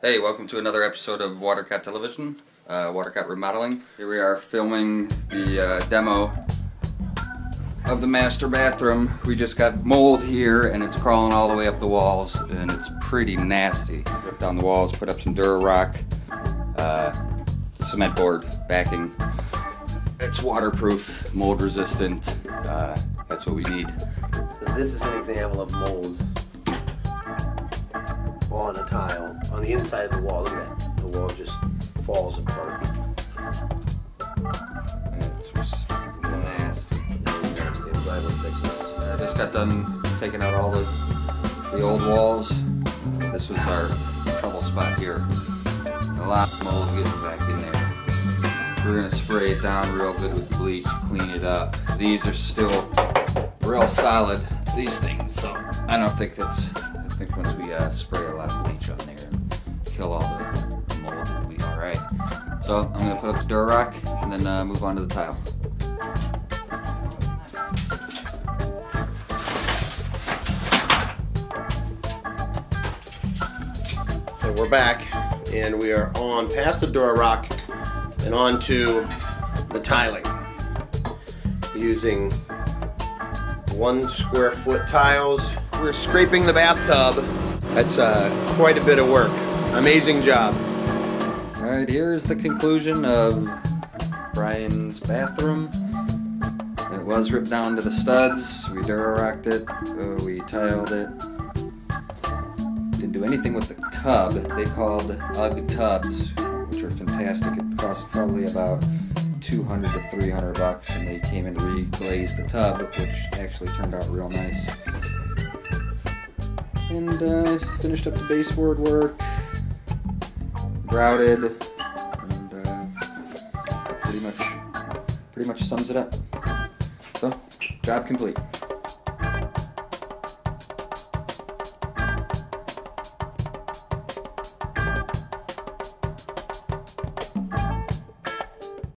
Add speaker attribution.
Speaker 1: Hey, welcome to another episode of Waterkotte Television, uh, Waterkotte Remodeling. Here we are filming the uh, demo of the master bathroom. We just got mold here and it's crawling all the way up the walls and it's pretty nasty. Ripped down the walls, put up some Durarock, uh, cement board backing. It's waterproof, mold resistant. Uh, that's what we need.
Speaker 2: So this is an example of mold the inside of the wall. That. The wall just falls apart.
Speaker 1: Just nasty.
Speaker 2: Nasty. I'm glad fixing it.
Speaker 1: I just got done taking out all the the old walls. This was our trouble spot here. A lot of mold getting back in there. We're gonna spray it down real good with bleach, clean it up. These are still real solid, these things, so I don't think that's, I think once we uh, spray a lot of bleach on there and kill all the mold, alright. So I'm gonna put up the Durarock and then uh, move on to the tile.
Speaker 2: So we're back, and we are on past the Durarock and on to the tiling using one square foot tiles. We're scraping the bathtub. That's uh, quite a bit of work. Amazing job.
Speaker 1: Alright, here's the conclusion of Brian's bathroom. It was ripped down to the studs. We Durarocked it. Uh, we tiled it. Didn't do anything with the tub. They called UGG tubs, which are fantastic. It cost probably about 200 to 300 bucks, and they came and reglazed the tub, which actually turned out real nice. And uh, finished up the baseboard work grouted, and uh, pretty much pretty much sums it up. So, job complete.